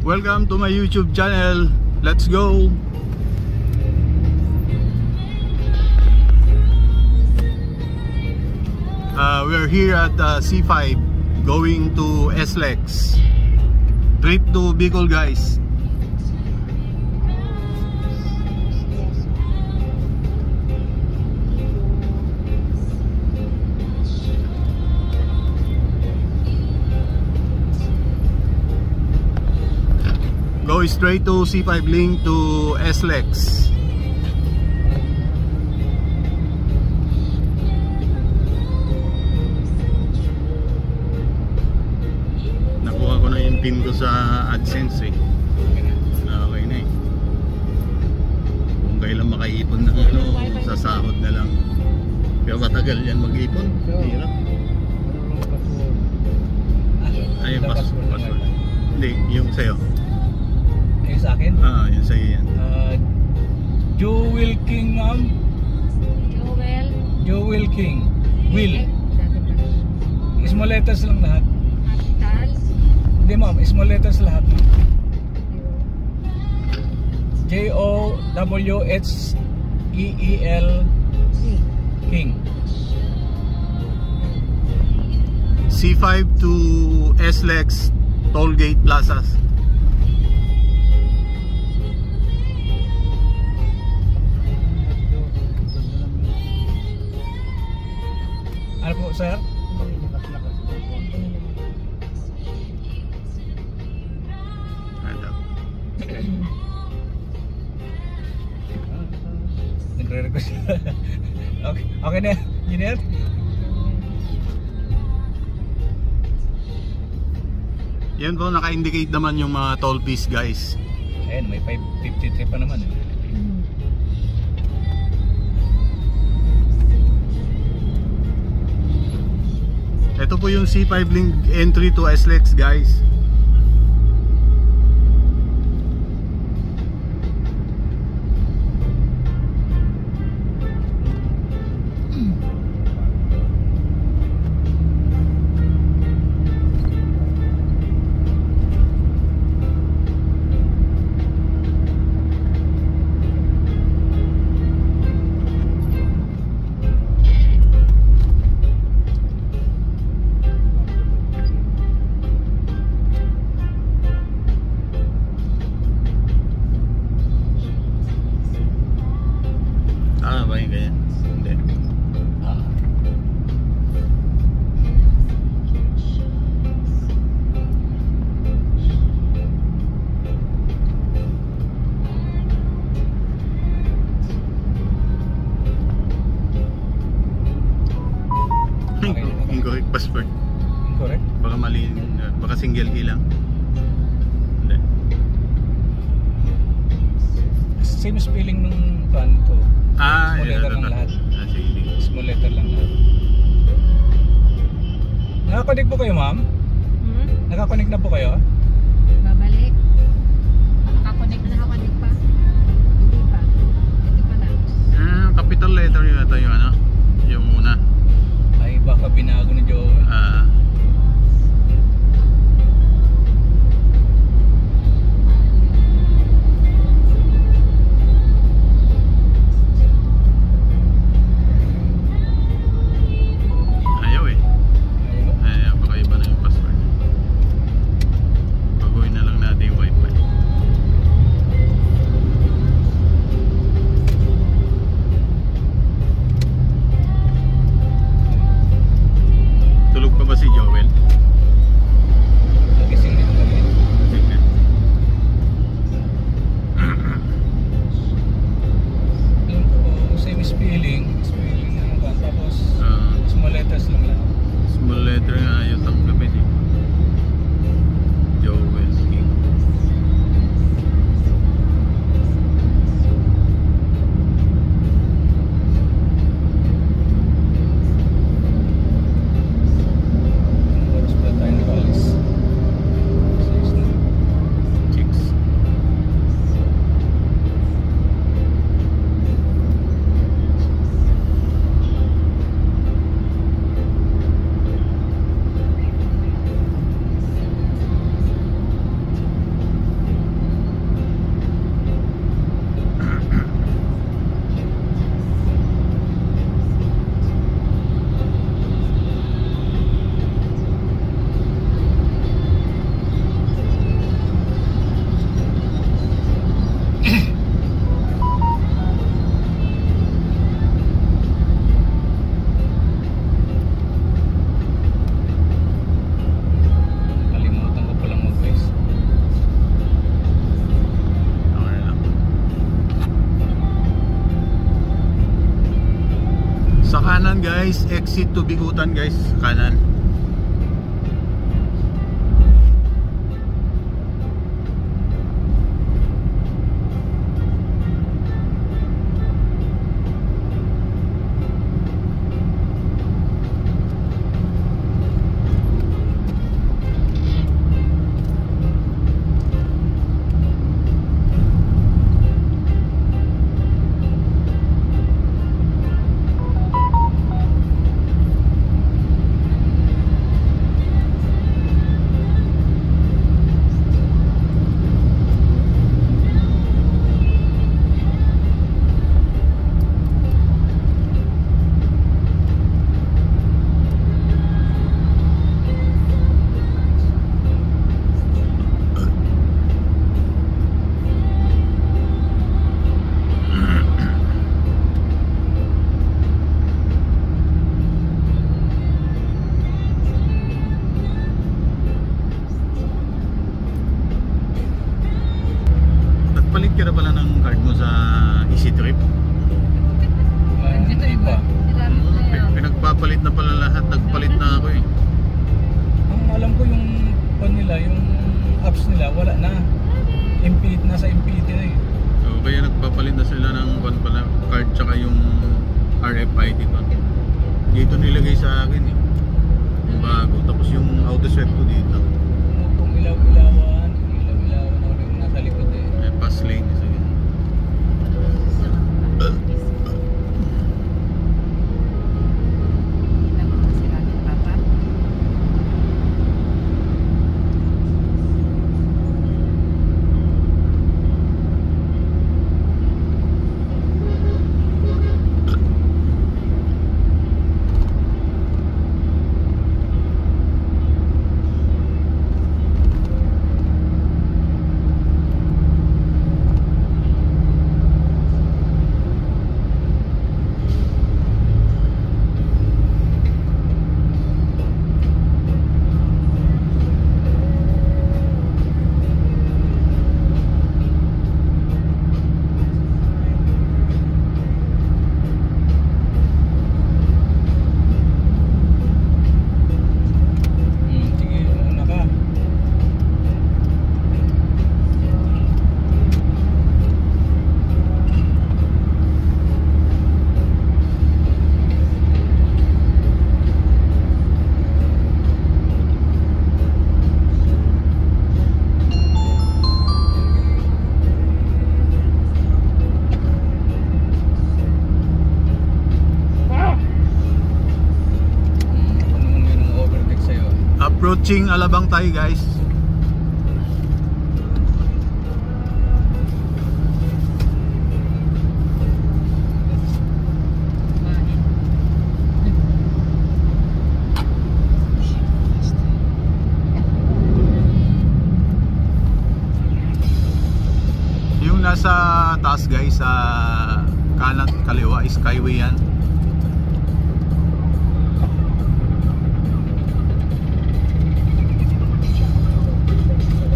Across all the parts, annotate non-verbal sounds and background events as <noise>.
Welcome to my YouTube channel. Let's go. Uh, we're here at uh, C5 going to SLEX. Trip to Bicol guys. Go straight to C5 link to SLEX. Nakuha ko na yung pin ko sa AdSense eh. Okay na eh. Kung kailan makaipon ng ano, sa sahod na lang. Pero matagal yan mag-ipon. Hirap. Ay, yung pass- password. Hindi, yung sa'yo. Yung sa akin? Ah, yung sa'yo yan. Uh, Jewel King, ma'am. Joel. Jewel King. Will. Small letters lang lahat. Charles. Hindi, ma'am. Small letters lahat. J-O-W-H-E-E-L King. C5 to SLEX Tollgate Plazas. Sir? Nagre-request. okay, okay na, engineer? Yan po, naka-indicate naman yung mga toll fees guys. Ayan, may 553 pa naman. Eh. Ito po yung C5 link entry to SLEX guys. Pan to. Ah, Small letter lang lahat. Ah, sige. Small letter lang lahat. Nakakonig po kayo, ma'am? Hmm? Nakakonig na po kayo? Babalik. Nakakonek na nakakonek pa. Hindi pa. Ito pa lang. Ah, capital letter yun ito yung ano, yung muna. Ay, baka binago ni Joe. Ah, Kanan guys, exit to Bigutan guys, kanan. Ng card mo sa Easy Trip. Approaching Alabang tayo guys. Yung nasa taas guys sa kanan kaliwa is skyway yan.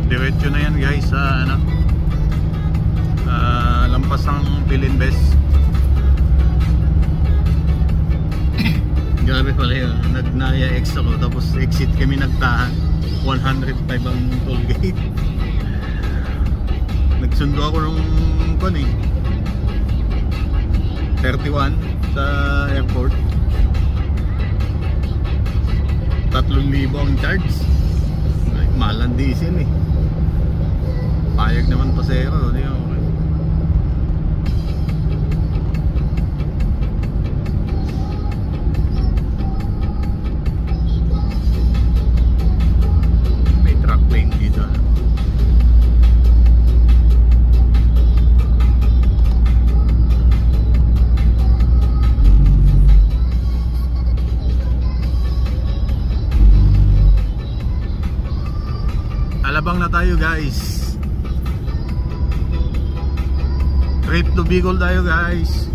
Diretso na yan guys sa ano ah, lampas ng Pilinbes. <coughs> Grabe pala yun. Nagnaya X ako tapos exit kami nagtahan. 105 ang toll gate. <laughs> Nagsundo ako nung kon eh. 31 sa airport. 3,000 ang charge. Ang diesel eh. Payag naman pasero, di ba? Okay. May truck lane dito. Alabang na tayo guys. Trip to Bicol tayo guys.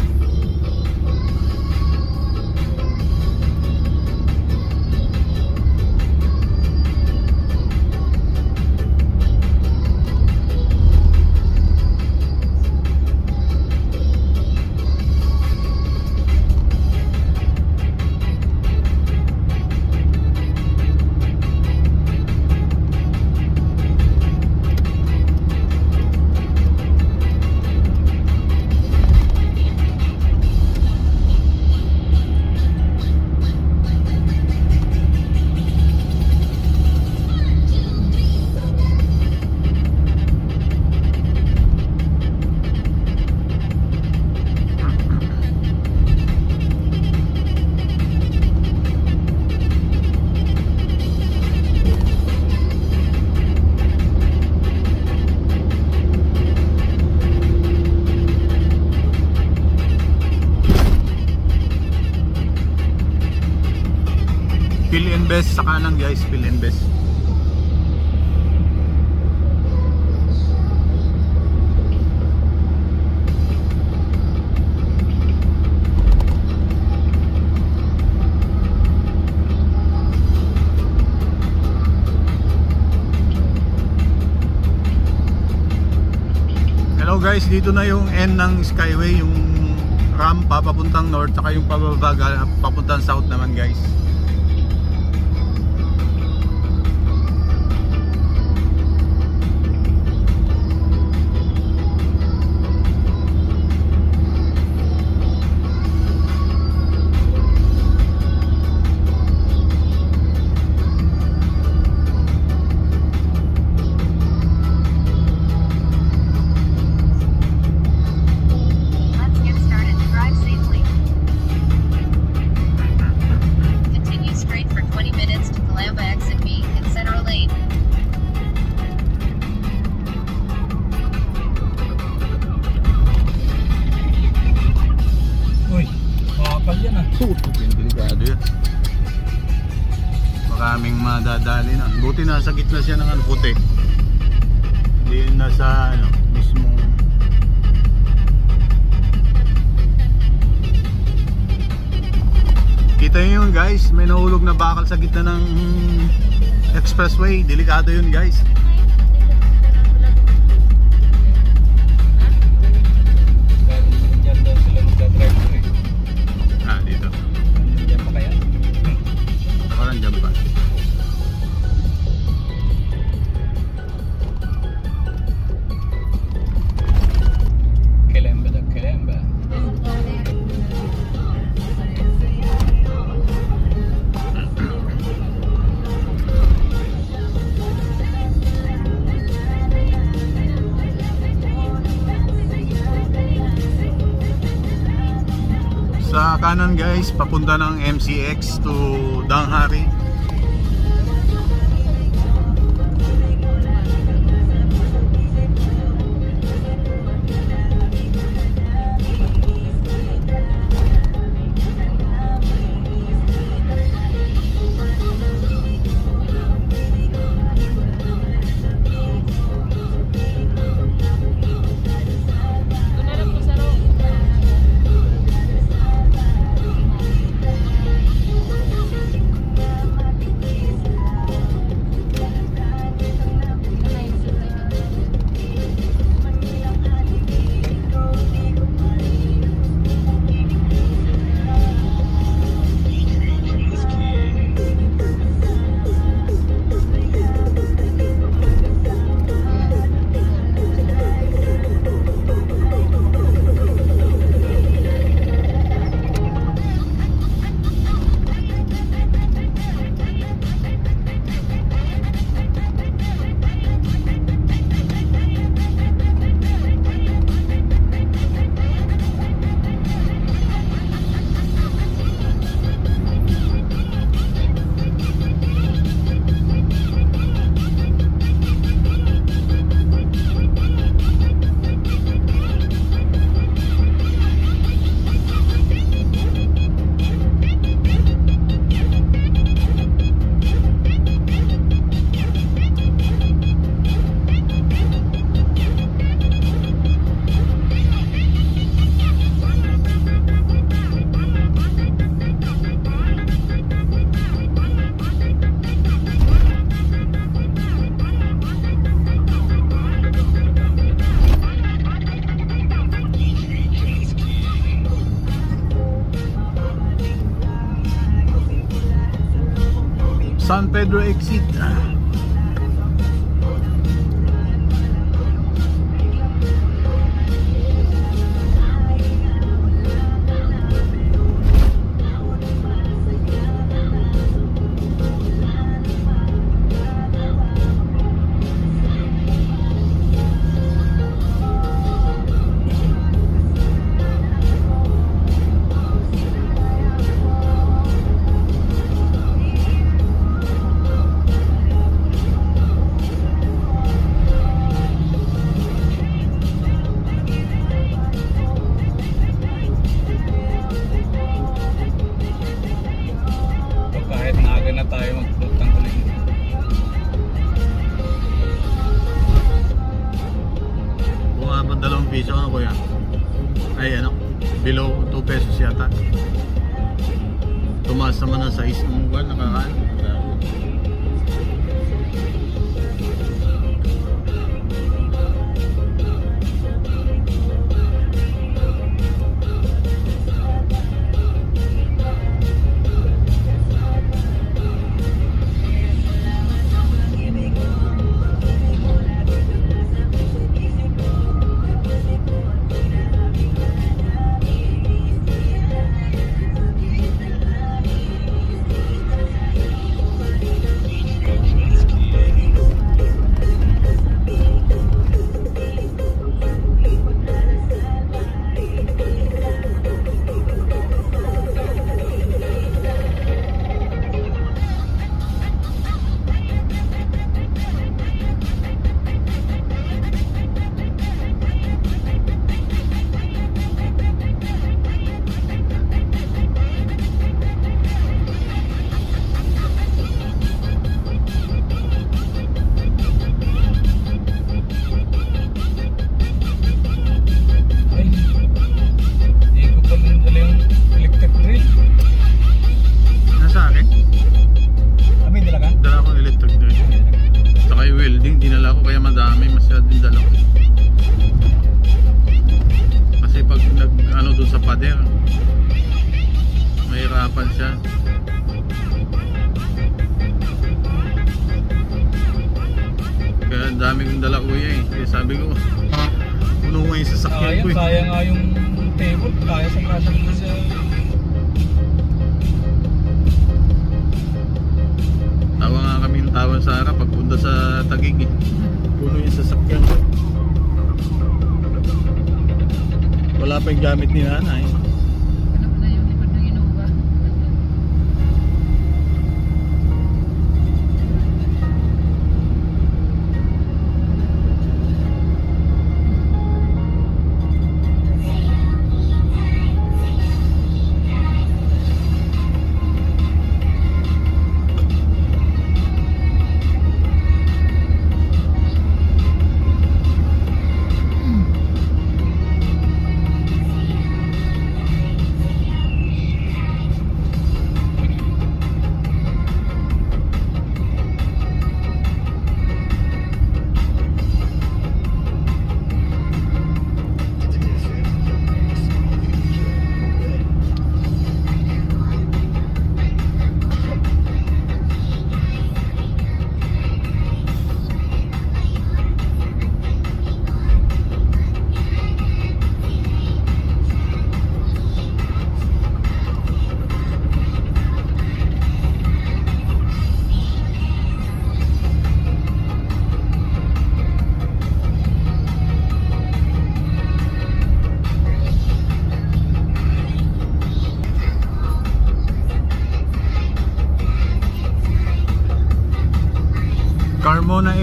Sa kanan guys, Phil. Hello guys, dito na yung end ng Skyway, yung ramp papuntang north, saka yung pababa papuntang south naman guys. Expressway. Delikado yun guys. Kanan guys, papunta ng MCX to Danghari. San Pedro exit. Sa pader, mahirapan siya. Kaya ang dami kong dala kuya eh. Kaya sabi ko, puno nga yung sasakyan ko eh. kaya nga yung table, kaya sa doon sa... Tawa nga kami tawa sa harap pagpunta sa Tagig eh. Puno yung sasakyan ko. Wala pa yung gamit ni nanay.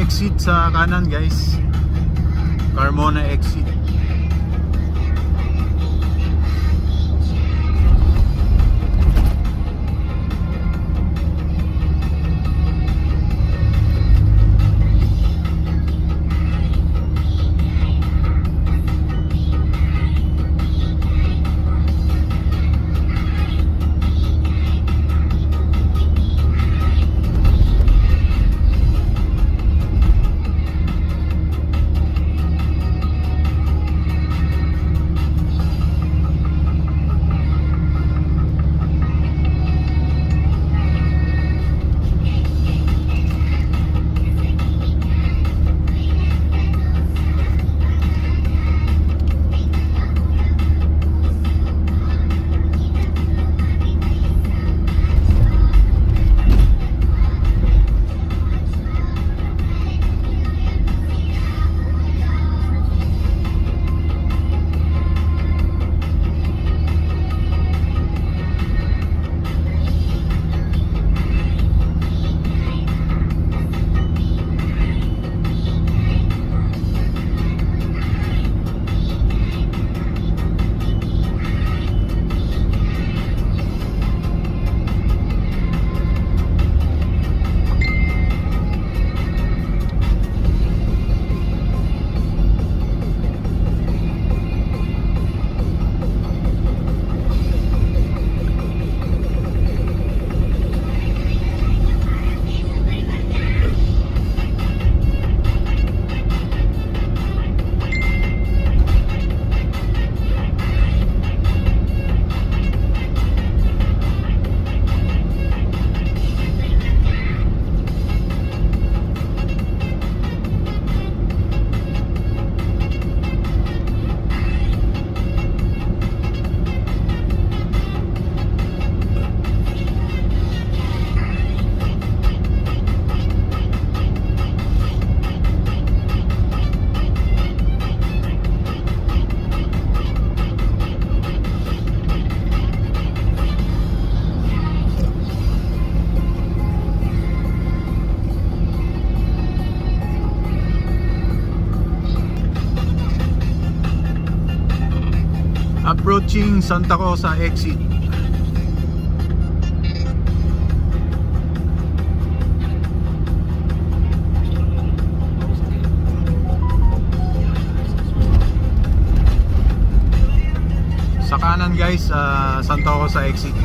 Exit sa kanan guys. Carmona exit. Approaching Santa Rosa exit. Sa kanan guys, sa Santa Rosa exit.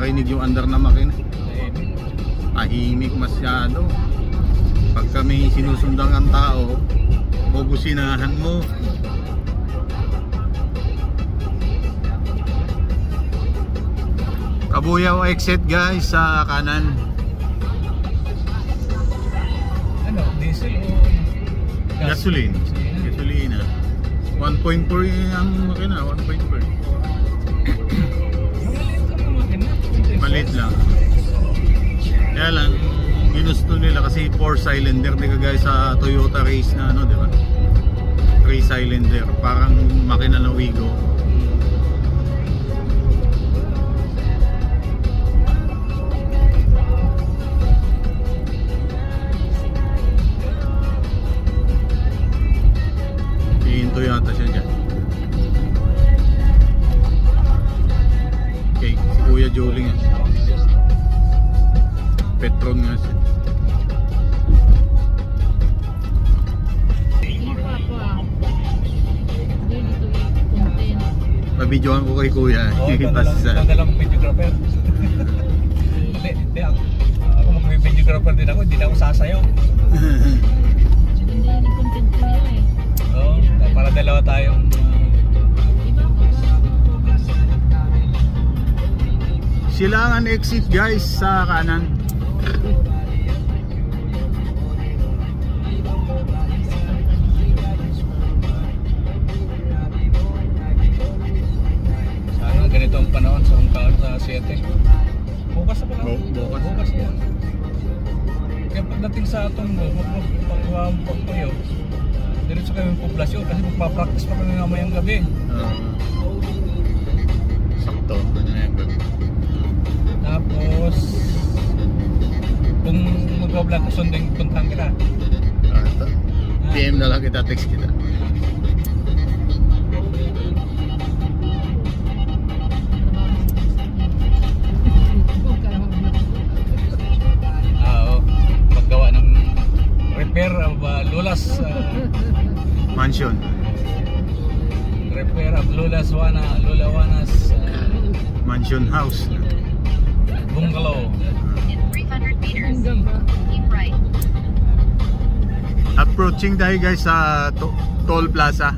Marinig yung under na makina. Tahimik. Masyado. Pagka may sinusundang ang tao, bubusinahan mo. Kabuyaw exit guys sa kanan. Ano, diesel o gas? Gasoline. Gasolina. 1.4 ang makina, 1.4. Malit lang. Kaya lang, ginusto nila kasi 4 cylinder di kagaya sa Toyota Race na ano, di ba? 3 cylinder, parang makina ng Wigo. Hihinto yata siya dyan. Okay, si Kuya Jolie nga. Petron nga siya. Pabidyohan ko kay Kuya. Oo, <laughs> dadalang videographer. <laughs> Hindi, hindi ako. Ako mag-videographer din ako, hindi na ako sasayaw. Hindi yung content ko yan eh. Oo, para dalawa tayong uh. Silangan exit guys sa kanan. Thank <laughs> you. Puntahan kita. Ah, ito. PM na lang kita, text kita. Ah, Oo, paggawa ng repair of uh, Lulas uh, Mansion. repair of Lulas Wana Lulawanas uh, Mansion house. bungalow. In 300 meters, right. Approaching tayo guys sa to- toll plaza.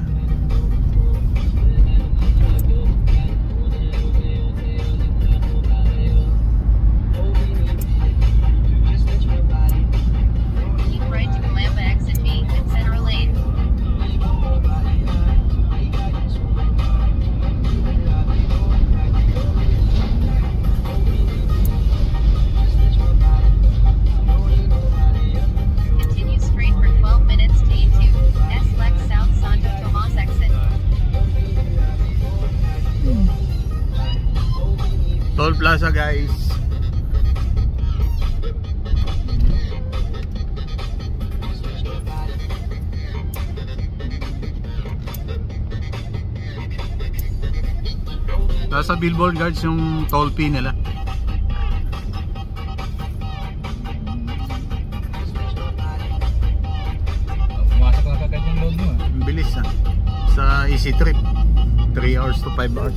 Plaza guys. Nasa billboard guards yung toll fee nila. Pumasok na kagad yung load mo. ah. Ang bilis ah. Sa easy trip. 3 hours to 5 hours.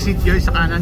exit guys sa kanan.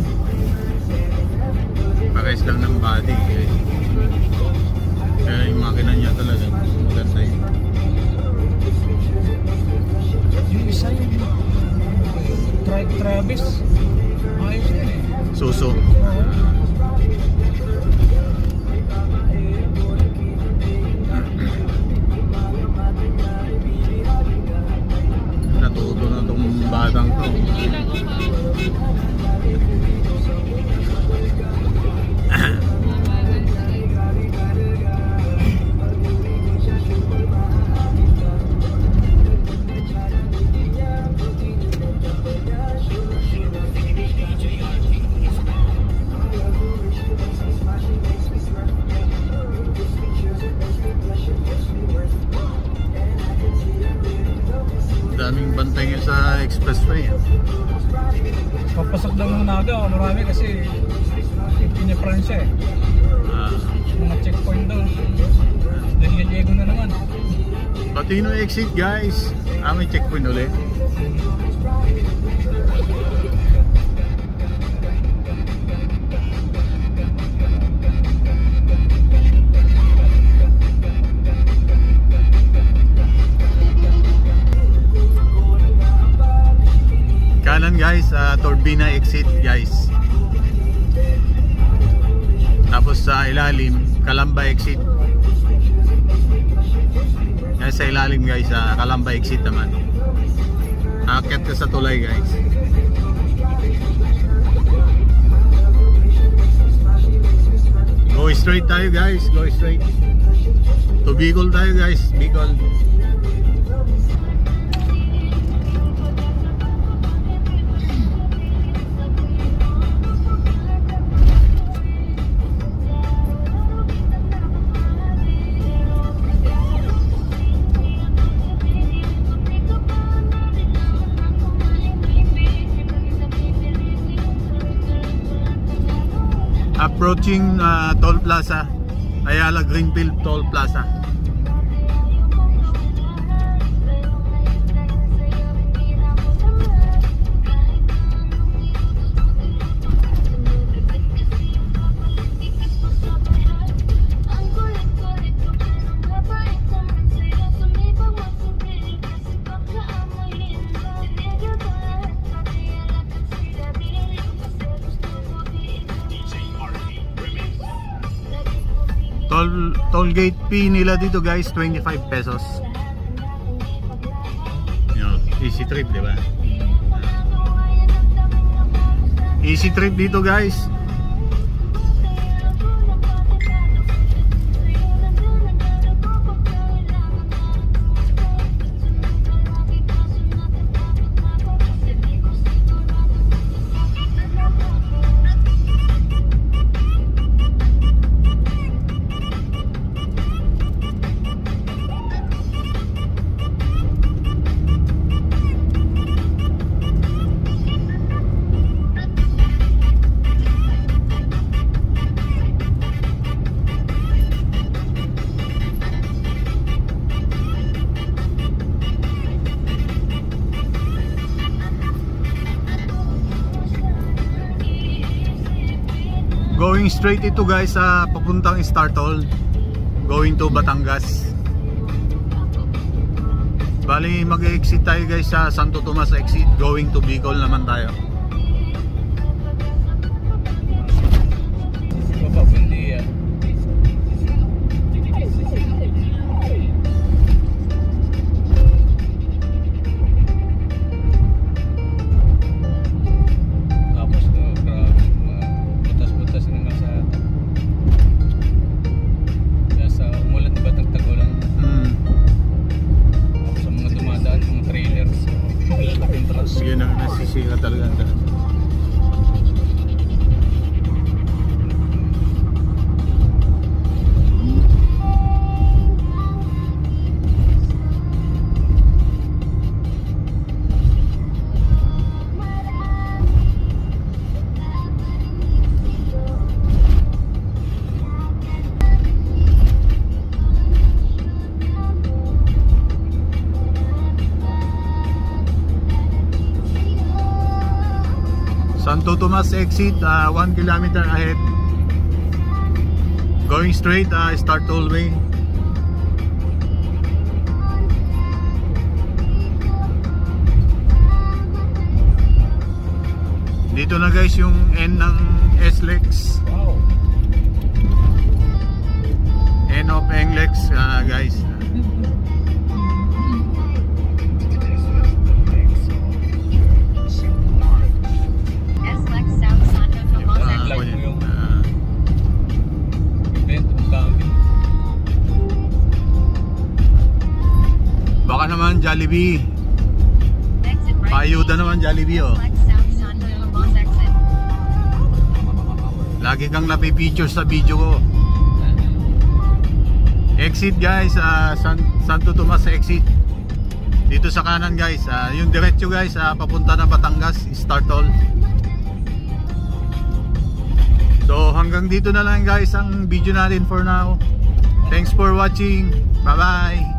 Patino exit guys. Ah, may checkpoint ulit. Kanan guys, sa Torbina exit guys. Tapos sa ilalim, Kalamba exit. Sa ilalim guys, sa Kalamba exit naman. Akit ka sa tulay guys. Go straight tayo guys, go straight. To Bicol tayo guys, Bicol. Approaching uh, Toll Plaza, Ayala Greenfield Toll Plaza. Toll, toll gate fee nila dito guys, 25 pesos. Yun, easy trip, di ba? Easy trip dito guys. Straight ito guys sa papuntang Startol. Going to Batangas. Bali mag-exit tayo guys sa Santo Tomas exit. Going to Bicol naman tayo. Tomas exit, 1 kilometer ahead. Going straight, uh, start all way. Dito na guys yung N ng SLEX. wow N of NLEX uh, guys. Baka naman Jollibee. Paayuda naman Jollibee oh. Lagi kang napipicture sa video ko. Exit guys, ah, San, Santo Tomas exit. Dito sa kanan guys, ah, yung diretso guys, ah, papunta na Batangas, start all. So hanggang dito na lang guys ang video natin for now. Thanks for watching. Bye bye.